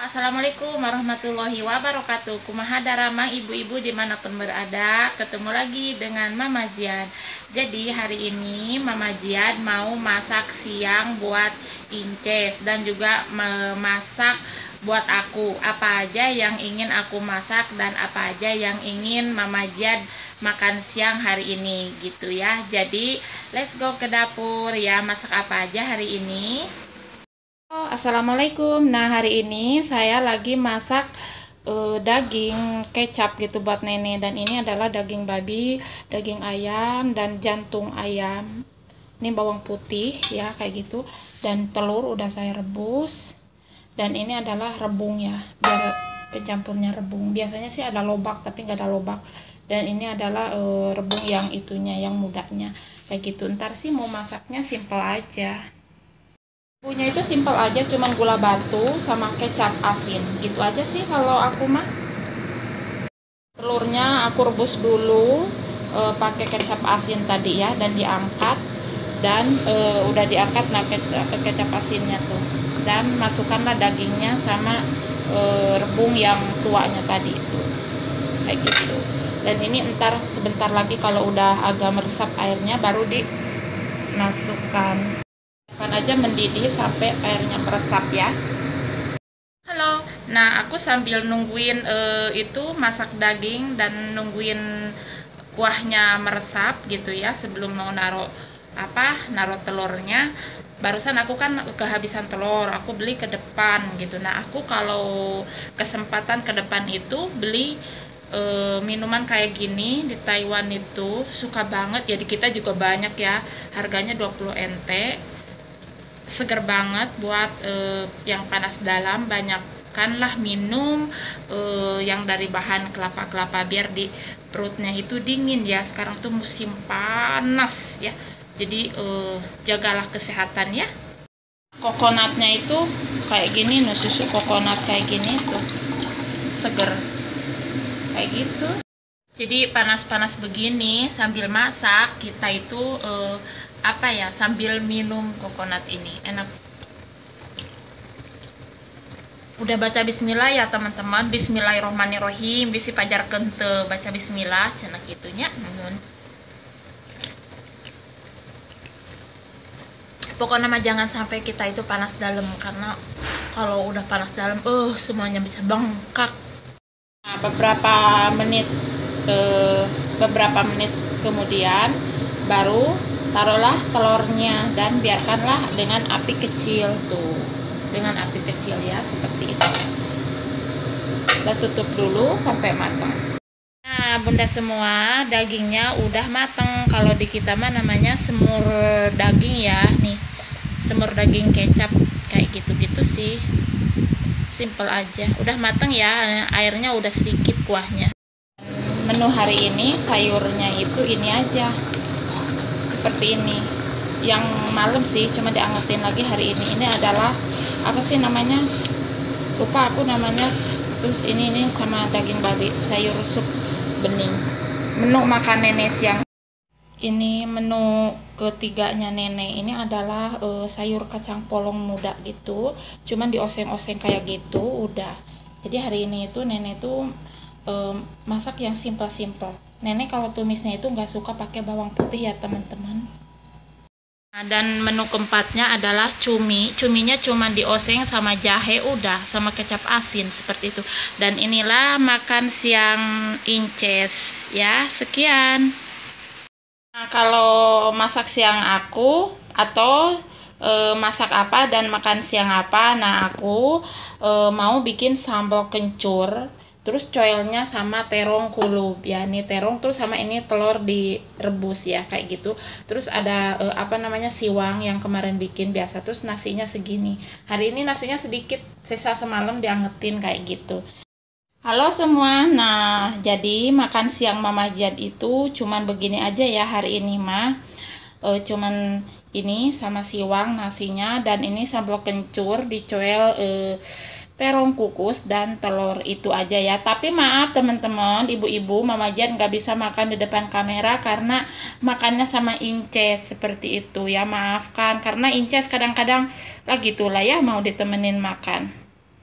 Assalamualaikum warahmatullahi wabarakatuh. Kumaha darama ibu-ibu di mana pun berada? Ketemu lagi dengan Mama Jian. Jadi hari ini Mama Jian mau masak siang buat Inces Dan juga memasak buat aku. Apa aja yang ingin aku masak Dan apa aja yang ingin Mama Jian makan siang hari ini Gitu ya. Jadi let's go ke dapur ya. Masak apa aja hari ini Assalamualaikum. Nah, hari ini saya lagi masak uh, daging kecap gitu buat nenek dan ini adalah daging babi, daging ayam dan jantung ayam. Ini bawang putih ya kayak gitu dan telur udah saya rebus. Dan ini adalah rebung ya, biar pencampurnya rebung. Biasanya sih ada lobak tapi nggak ada lobak. Dan ini adalah uh, rebung yang itunya, yang mudanya. Kayak gitu. Ntar sih mau masaknya simple aja. Punya itu simpel aja, cuman gula batu sama kecap asin. Gitu aja sih kalau aku mah. Telurnya aku rebus dulu e, pakai kecap asin tadi ya dan diangkat dan e, udah diangkat nah kecap, kecap asinnya tuh. Dan masukkanlah dagingnya sama e, rebung yang tuanya tadi itu. Kayak gitu. Dan ini entar sebentar lagi kalau udah agak meresap airnya baru dimasukkan biarkan aja mendidih sampai airnya meresap ya. Halo. Nah aku sambil nungguin uh, itu masak daging dan nungguin kuahnya meresap gitu ya sebelum mau naruh apa naruh telurnya. Barusan aku kan kehabisan telur aku beli ke depan gitu. Nah aku kalau kesempatan ke depan itu beli e, minuman kayak gini di Taiwan itu suka banget. Jadi kita juga banyak ya harganya 20 NT seger banget buat uh, yang panas dalam. Banyakkanlah minum uh, yang dari bahan kelapa-kelapa biar di perutnya itu dingin ya. Sekarang tuh musim panas ya. Jadi uh, jagalah kesehatan ya. Kokonatnya itu kayak gini no susu kokonat kayak gini tuh. Seger. Kayak gitu. Jadi panas-panas begini sambil masak kita itu uh, apa ya sambil minum kokonat ini. Enak. Udah baca bismillah ya teman-teman. Bismillahirrohmanirrohim bisi pajar kente. Baca bismillah cina gitunya mohon pokoknya mah jangan sampai kita itu panas dalam karena kalau udah panas dalam eh uh, semuanya bisa bengkak. Nah, beberapa menit uh, beberapa menit kemudian baru taruhlah telurnya dan biarkanlah dengan api kecil tuh. Dengan api kecil ya seperti itu. Kita tutup dulu sampai matang. Nah bunda semua dagingnya udah matang. Kalau di kita mah namanya semur daging ya. Nih semur daging kecap kayak gitu-gitu sih. Simple aja. Udah matang ya airnya udah sedikit kuahnya. Menu hari ini sayurnya itu ini aja seperti ini. Yang malam sih cuma diangetin lagi hari ini. Ini adalah apa sih namanya? Lupa aku namanya. Terus ini ini sama daging babi sayur sup bening. Menu makan nenek siang. Ini menu ketiganya nenek. Ini adalah uh, sayur kacang polong muda gitu. Cuman dioseng-oseng kayak gitu udah. Jadi hari ini itu nenek tuh um, masak yang simpel-simpel nenek kalau tumisnya itu nggak suka pakai bawang putih ya teman-teman. Nah, dan menu keempatnya adalah cumi. Cuminya cuma dioseng sama jahe udah sama kecap asin seperti itu. Dan inilah makan siang inces ya. Sekian. Nah, kalau masak siang aku atau e, masak apa dan makan siang apa nah aku e, mau bikin sambal kencur terus coilnya sama terong kulub ya ini terong terus sama ini telur direbus ya kayak gitu. Terus ada uh, apa namanya siwang yang kemarin bikin biasa terus nasinya segini. Hari ini nasinya sedikit sisa semalam diangetin kayak gitu. Halo semua, nah jadi makan siang Mama Jad itu cuman begini aja ya hari ini mah e, cuman ini sama siwang nasinya dan ini sambal kencur dicoel e, terong kukus dan telur itu aja ya. Tapi maaf teman-teman ibu-ibu mama Jan nggak bisa makan di depan kamera karena makannya sama Inces seperti itu ya. Maafkan karena Inces kadang-kadang lagi lah ya mau ditemenin makan